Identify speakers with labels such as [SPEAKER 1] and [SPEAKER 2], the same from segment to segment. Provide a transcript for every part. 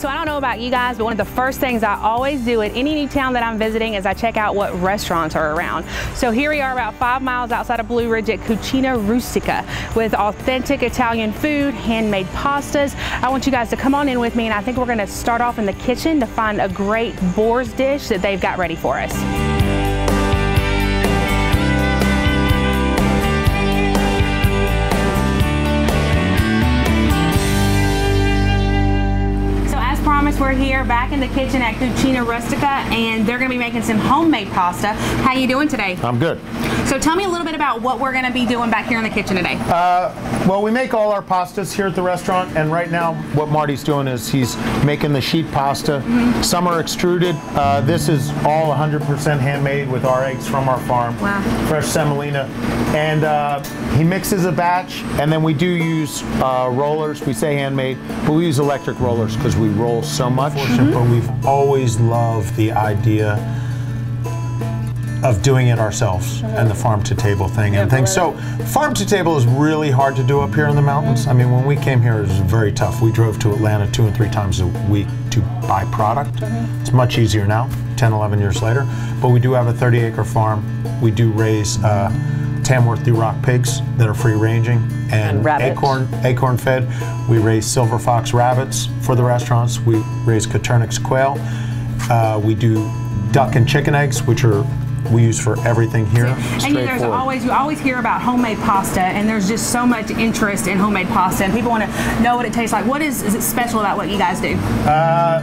[SPEAKER 1] So I don't know about you guys, but one of the first things I always do at any new town that I'm visiting is I check out what restaurants are around. So here we are about five miles outside of Blue Ridge at Cucina Rustica with authentic Italian food, handmade pastas. I want you guys to come on in with me and I think we're gonna start off in the kitchen to find a great boar's dish that they've got ready for us. We're here back in the kitchen at Cucina Rustica and they're gonna be making some homemade pasta. How you doing today?
[SPEAKER 2] I'm good.
[SPEAKER 1] So tell me a little bit about what we're gonna be doing back here in the kitchen today.
[SPEAKER 2] Uh, well, we make all our pastas here at the restaurant and right now what Marty's doing is he's making the sheet pasta. Mm -hmm. Some are extruded. Uh, this is all 100% handmade with our eggs from our farm.
[SPEAKER 1] Wow.
[SPEAKER 2] Fresh semolina. And uh, he mixes a batch and then we do use uh, rollers. We say handmade, but we use electric rollers because we roll so much. Mm -hmm. But we've always loved the idea of doing it ourselves mm -hmm. and the farm to table thing and things. So farm to table is really hard to do up here in the mountains. I mean, when we came here, it was very tough. We drove to Atlanta two and three times a week to buy product. Mm-hmm. It's much easier now, 10, 11 years later. But we do have a 30 acre farm. We do raise uh, Tamworth Duroc pigs that are free ranging and,
[SPEAKER 3] and
[SPEAKER 2] acorn acorn fed. We raise silver fox rabbits for the restaurants. We raise Coturnix quail. Uh, we do duck and chicken eggs, which are we use for everything here.
[SPEAKER 1] And there's always you always hear about homemade pasta, and there's just so much interest in homemade pasta, and people want to know what it tastes like. What is is it special about what you guys do?
[SPEAKER 2] Uh,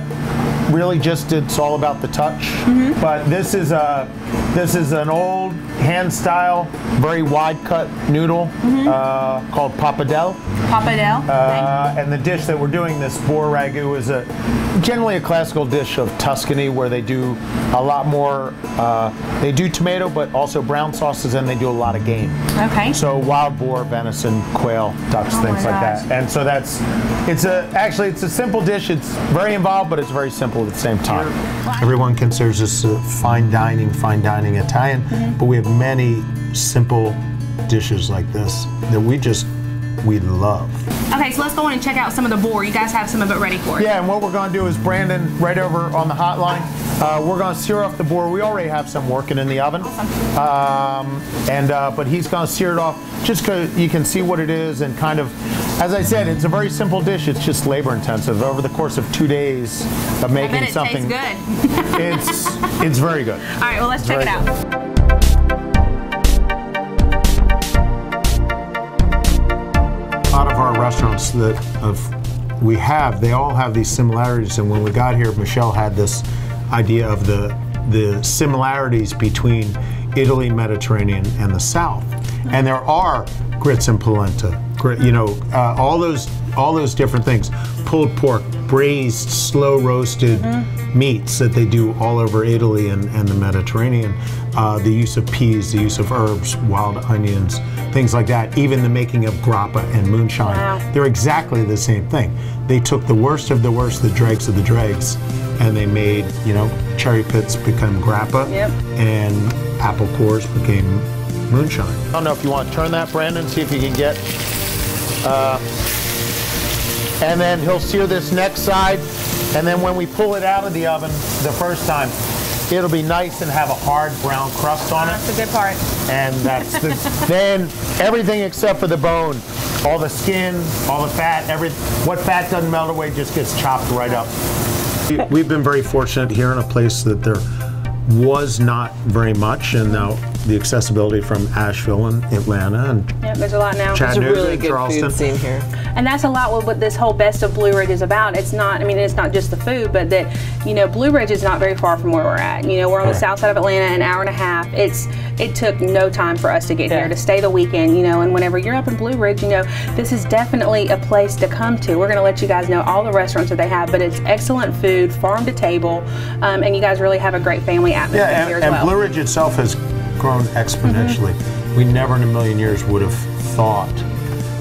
[SPEAKER 2] really, just it's all about the touch. Mm -hmm. But this is a this is an old hand style, very wide cut noodle mm -hmm. uh, called pappardelle.
[SPEAKER 1] Pappardelle.
[SPEAKER 2] Uh, and the dish that we're doing, this boar ragu, is a generally a classical dish of Tuscany where they do a lot more. Uh, they do tomato, but also brown sauces, and they do a lot of game.
[SPEAKER 1] Okay.
[SPEAKER 2] So wild boar, venison, quail, ducks, oh things like that. And so that's it's a actually it's a simple dish. It's very involved, but it's very simple at the same time. Everyone considers a fine dining, fine dining Italian, mm -hmm. but we have many simple dishes like this that we just we love.
[SPEAKER 1] Okay, so let's go in and check out some of the boar. You guys have some of it ready for us.
[SPEAKER 2] Yeah, and what we're going to do is Brandon, right over on the hotline, uh, we're going to sear off the boar. We already have some working in the oven,
[SPEAKER 1] awesome.
[SPEAKER 2] um, and uh, but he's going to sear it off just because you can see what it is and kind of. As I said, it's a very simple dish. It's just labor intensive. Over the course of two days of making
[SPEAKER 1] it
[SPEAKER 2] something,
[SPEAKER 1] good.
[SPEAKER 2] it's it's very good.
[SPEAKER 1] All right, well let's check
[SPEAKER 2] very
[SPEAKER 1] it out.
[SPEAKER 2] Good. Restaurants that of we have, they all have these similarities. And when we got here, Michelle had this idea of the the similarities between Italy, Mediterranean, and the South. And there are grits and polenta, you know, uh, all those all those different things. Pulled pork, braised, slow roasted mm -hmm. meats that they do all over Italy and, and the Mediterranean. Uh, the use of peas, the use of herbs, wild onions, things like that. Even the making of grappa and moonshine. Wow. They're exactly the same thing. They took the worst of the worst, the dregs of the dregs, and they made, you know, cherry pits become grappa,
[SPEAKER 1] yep.
[SPEAKER 2] and apple cores became moonshine. I don't know if you want to turn that, Brandon, see if you can get. Uh, and then he'll sear this next side. And then when we pull it out of the oven the first time, it'll be nice and have a hard brown crust on it.
[SPEAKER 1] That's the good part.
[SPEAKER 2] And that's the, then everything except for the bone, all the skin, all the fat, every what fat doesn't melt away just gets chopped right up. We've been very fortunate here in a place that there was not very much, and now the accessibility from Asheville and Atlanta and
[SPEAKER 1] yeah, there's a lot now.
[SPEAKER 2] Chattanooga
[SPEAKER 3] There's a really good
[SPEAKER 2] Charleston.
[SPEAKER 3] food scene here.
[SPEAKER 1] And that's a lot what this whole Best of Blue Ridge is about. It's not, I mean, it's not just the food, but that, you know, Blue Ridge is not very far from where we're at. You know, we're on the south side of Atlanta, an hour and a half. It's, it took no time for us to get yeah. here, to stay the weekend, you know, and whenever you're up in Blue Ridge, you know, this is definitely a place to come to. We're going to let you guys know all the restaurants that they have, but it's excellent food, farm to table, um, and you guys really have a great family atmosphere
[SPEAKER 2] yeah, and,
[SPEAKER 1] here as
[SPEAKER 2] and
[SPEAKER 1] well.
[SPEAKER 2] Blue Ridge itself has grown exponentially. Mm -hmm. We never in a million years would have thought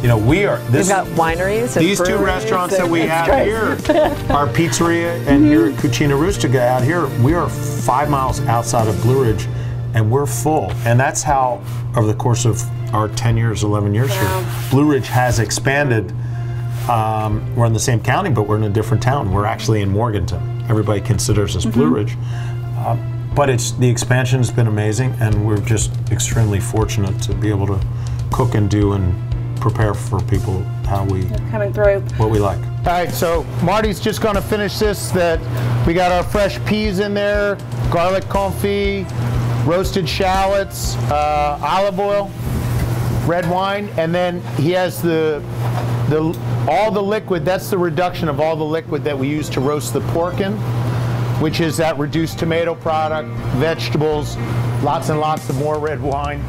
[SPEAKER 2] you know, we are.
[SPEAKER 3] This, We've got wineries.
[SPEAKER 2] these two restaurants that we have great. here, our pizzeria and mm -hmm. here at Cucina Rustica out here, we are five miles outside of Blue Ridge, and we're full. And that's how, over the course of our 10 years, 11 years wow. here, Blue Ridge has expanded Um, we're in the same county, but we're in a different town. We're actually in Morganton. Everybody considers us Blue Ridge. Uh, but it's the expansion has been amazing, and we're just extremely fortunate to be able to cook and do and prepare for people how we
[SPEAKER 1] Coming through.
[SPEAKER 2] what we like.
[SPEAKER 3] All right, so Marty's just gonna finish this, that we got our fresh peas in there, garlic confit, roasted shallots, uh, olive oil, red wine, and then he has the, the, all the liquid, that's the reduction of all the liquid that we use to roast the pork in, which is that reduced tomato product, vegetables, lots and lots of more red wine.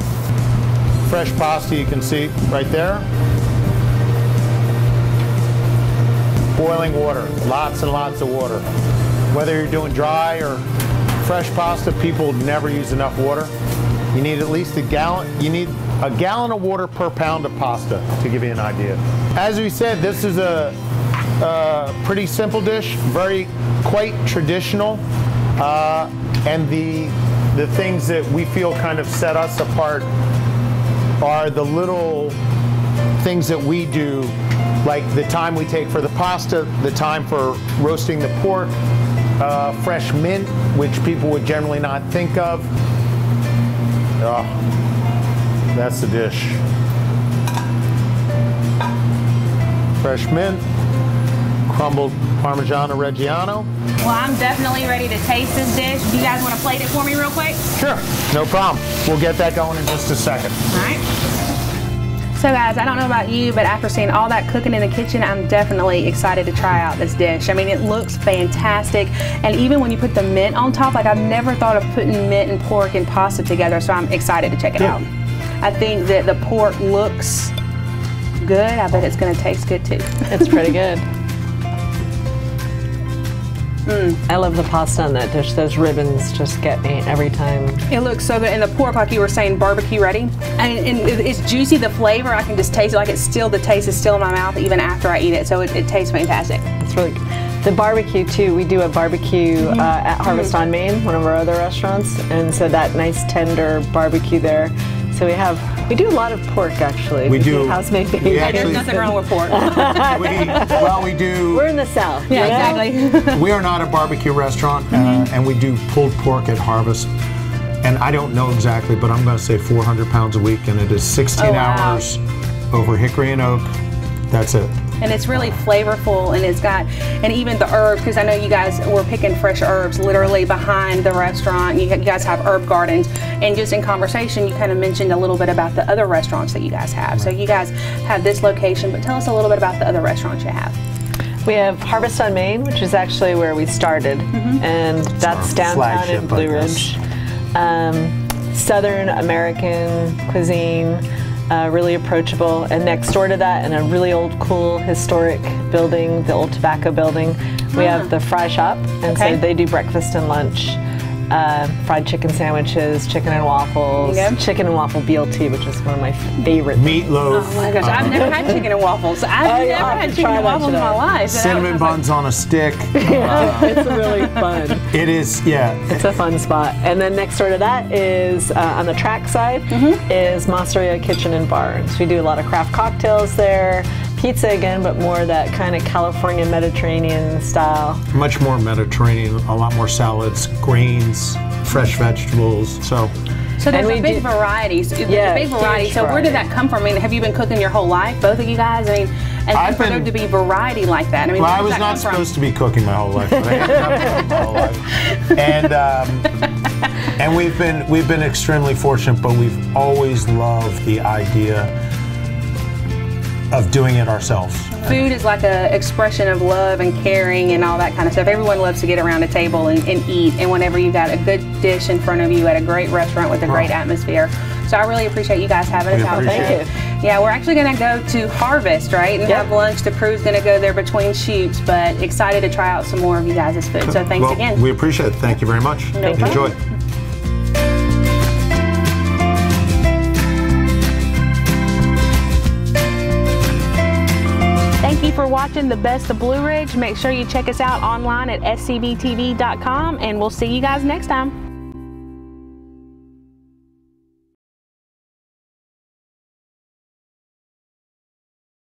[SPEAKER 3] Fresh pasta you can see right there. boiling water, lots and lots of water. Whether you're doing dry or fresh pasta, people never use enough water. You need at least a gallon, you need a gallon of water per pound of pasta to give you an idea. As we said, this is a, a pretty simple dish, very quite traditional. Uh, and the, the things that we feel kind of set us apart are the little things that we do, like the time we take for the pasta, the time for roasting the pork, uh, fresh mint, which people would generally not think of. Oh, that's the dish. Fresh mint, crumbled Parmigiano Reggiano.
[SPEAKER 1] Well, I'm definitely ready to taste this dish. Do you guys want to plate it for me real quick?
[SPEAKER 3] Sure, no problem. We'll get that going in just a second.
[SPEAKER 1] All right. So guys, I don't know about you, but after seeing all that cooking in the kitchen, I'm definitely excited to try out this dish. I mean, it looks fantastic. And even when you put the mint on top, like I've never thought of putting mint and pork and pasta together, so I'm excited to check it
[SPEAKER 3] Yeah.
[SPEAKER 1] out. I think that the pork looks good. I bet it's gonna taste good too.
[SPEAKER 4] It's pretty good. Hmm. I love the pasta on that dish. Those ribbons just get me every time.
[SPEAKER 1] It looks so good, and the pork, like you were saying, barbecue ready, and, and it's juicy. The flavor, I can just taste it. Like it's still the taste is still in my mouth even after I eat it. So it, it tastes fantastic.
[SPEAKER 4] It's really good. The barbecue too. We do a barbecue mm-hmm. uh, at Harvest mm-hmm. on Main, one of our other restaurants, and so that nice tender barbecue there. So we have we do a lot of pork actually.
[SPEAKER 2] We do-
[SPEAKER 4] house-made
[SPEAKER 2] we
[SPEAKER 4] beef.
[SPEAKER 2] actually-
[SPEAKER 1] There's nothing wrong with pork.
[SPEAKER 2] We, well, we do.
[SPEAKER 4] We're in the south.
[SPEAKER 1] yeah,
[SPEAKER 4] you
[SPEAKER 1] exactly.
[SPEAKER 2] We are not a barbecue restaurant, uh, and we do pulled pork at Harvest. And I don't know exactly, but I'm going to say 400 pounds a week, and it is 16
[SPEAKER 1] Oh, wow.
[SPEAKER 2] hours over hickory and oak. That's it.
[SPEAKER 1] And it's really flavorful and it's got and even the herbs because i know you guys were picking fresh herbs literally behind the restaurant. You, you guys have herb gardens. And just in conversation you kind of mentioned a little bit about the other restaurants that you guys have. So you guys have this location but tell us a little bit about the other restaurants you have.
[SPEAKER 4] We have Harvest on Main, which is actually where we started, and that's downtown in Blue. Ridge. Um, Southern American cuisine, uh, really approachable. And next door to that, in a really old, cool, historic building, the old tobacco building, we have the Fry Shop, and
[SPEAKER 1] Okay.
[SPEAKER 4] so they do breakfast and lunch. Uh, fried chicken sandwiches, chicken and waffles,
[SPEAKER 1] There
[SPEAKER 4] chicken and waffle BLT, which is one of my favorite.
[SPEAKER 2] Meatloaf,
[SPEAKER 1] oh my gosh i've never had chicken and waffles i've
[SPEAKER 4] Oh, you'll
[SPEAKER 1] never
[SPEAKER 4] have
[SPEAKER 1] had chicken and
[SPEAKER 4] that
[SPEAKER 1] waffles in my life
[SPEAKER 2] cinnamon
[SPEAKER 1] was like-
[SPEAKER 2] buns on a stick.
[SPEAKER 4] it's really fun.
[SPEAKER 2] It is, yeah.
[SPEAKER 4] It's a fun spot. And then next door to that is uh, on the track side
[SPEAKER 1] Mm-hmm.
[SPEAKER 4] is Masseria Kitchen and Bar. So we do a lot of craft cocktails there, pizza again, but more that kind of California Mediterranean style.
[SPEAKER 2] Much more Mediterranean, a lot more salads, grains, fresh vegetables. So
[SPEAKER 1] So there's a big
[SPEAKER 4] do-
[SPEAKER 1] variety. So there's
[SPEAKER 4] Yeah,
[SPEAKER 1] a big variety. So where did that come from? I mean, have you been cooking your whole life, both of you guys? I mean, and
[SPEAKER 2] I've
[SPEAKER 1] for there
[SPEAKER 2] been-
[SPEAKER 1] to be variety like that. I mean,
[SPEAKER 2] Well, I was not
[SPEAKER 1] come from?
[SPEAKER 2] supposed to be cooking my whole life, but I ended up cooking my whole life. And um, and we've been we've been extremely fortunate, but we've always loved the idea of doing it ourselves.
[SPEAKER 1] Food is like a expression of love and caring and all that kind of stuff. Everyone loves to get around a table and, and eat. And whenever you've got a good dish in front of you at a great restaurant with a great atmosphere. So I really appreciate you guys having
[SPEAKER 2] We
[SPEAKER 1] us out there.
[SPEAKER 4] it.
[SPEAKER 1] Yeah, we're actually going to go to Harvest, right? And
[SPEAKER 4] Yep.
[SPEAKER 1] have lunch. The crew's going to go there between shoots, but excited to try out some more of you guys' food. So thanks
[SPEAKER 2] well,
[SPEAKER 1] again.
[SPEAKER 2] We appreciate it. Thank you very much.
[SPEAKER 1] No
[SPEAKER 2] Enjoy.
[SPEAKER 1] problem. For watching the best of Blue Ridge. Make sure you check us out online at scbtv.com and we'll see you guys next time.